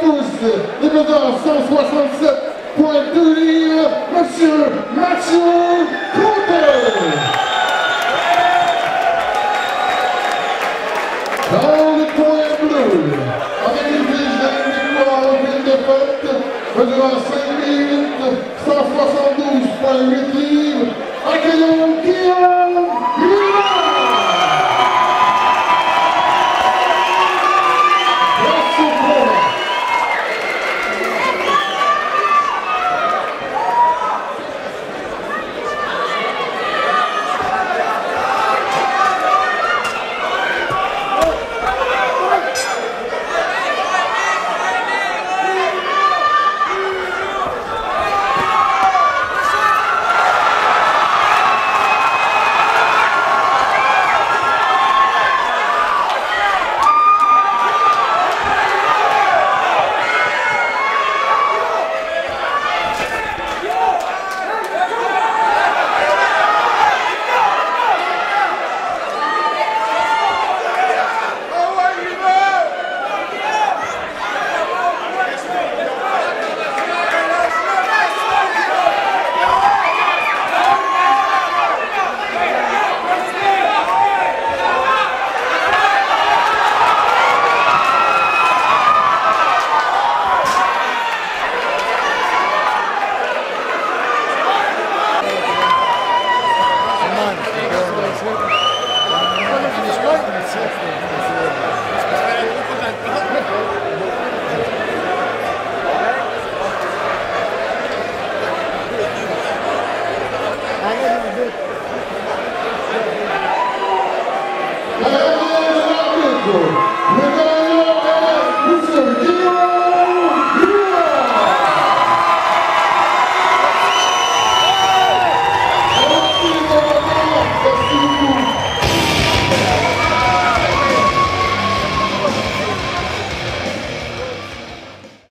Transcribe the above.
tous. Les pesants 167.2 livres, Monsieur Mathieu Comte. Dans le coin bleu, avec une fiche de victoire et une défaite, faisant 5 minutes, 172.8 livres, accueillons Thank you.